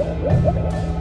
What?